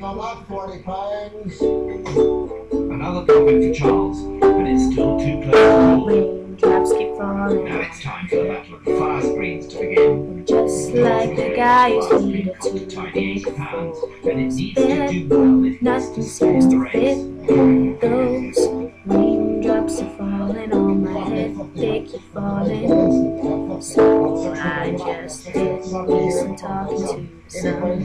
Not 40 pounds. Another profit for Charles, but it's still too close to call. Raindrops keep falling. Now it's time for the battle of the fire screens to begin. Just like the guy who's needed to tiny eight pounds, and it needs to do well if Nothing to seems the to race. those raindrops are falling on my head. They keep falling. Some talking to sun.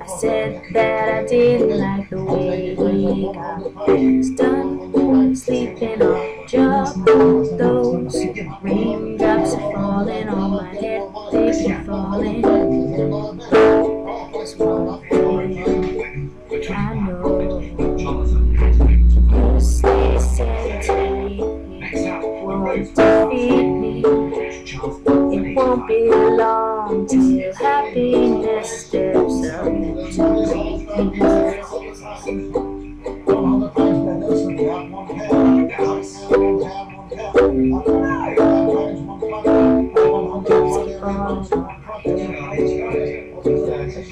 I said that I didn't like the way he got things. Sleeping on the job. Those raindrops are falling on my head. They keep falling. Thing I know. to You stay up, Won't defeat me. Won't be long till happiness steps up to me.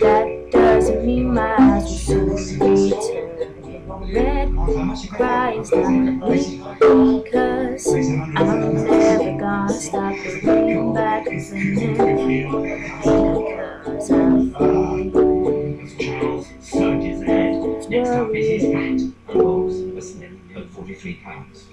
That doesn't mean my eyes will soon be turning red. Crying's not me, Next up is his hat, and rolls a slip of 43 pounds.